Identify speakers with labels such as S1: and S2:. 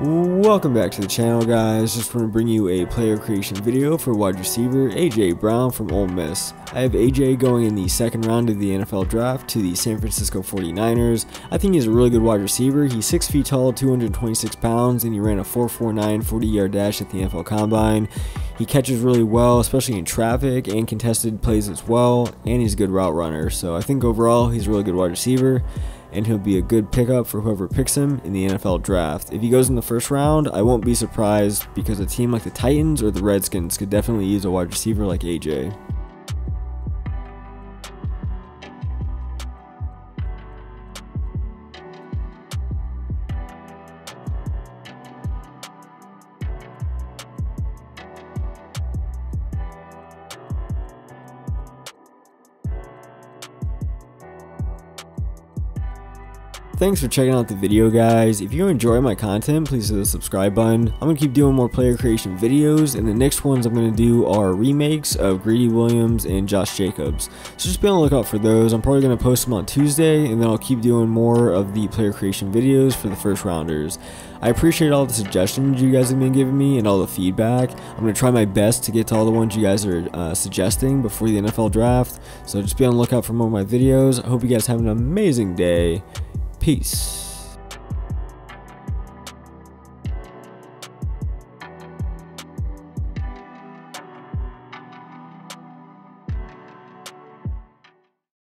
S1: Welcome back to the channel guys, just want to bring you a player creation video for wide receiver AJ Brown from Ole Miss. I have AJ going in the second round of the NFL draft to the San Francisco 49ers. I think he's a really good wide receiver. He's 6 feet tall, 226 pounds, and he ran a 4.49 40 yard dash at the NFL Combine. He catches really well, especially in traffic and contested plays as well, and he's a good route runner. So I think overall he's a really good wide receiver and he'll be a good pickup for whoever picks him in the NFL draft. If he goes in the first round, I won't be surprised because a team like the Titans or the Redskins could definitely use a wide receiver like AJ. Thanks for checking out the video guys. If you enjoy my content, please hit the subscribe button. I'm going to keep doing more player creation videos and the next ones I'm going to do are remakes of Greedy Williams and Josh Jacobs. So just be on the lookout for those. I'm probably going to post them on Tuesday and then I'll keep doing more of the player creation videos for the first rounders. I appreciate all the suggestions you guys have been giving me and all the feedback. I'm going to try my best to get to all the ones you guys are uh, suggesting before the NFL draft. So just be on the lookout for more of my videos. I hope you guys have an amazing day. Peace.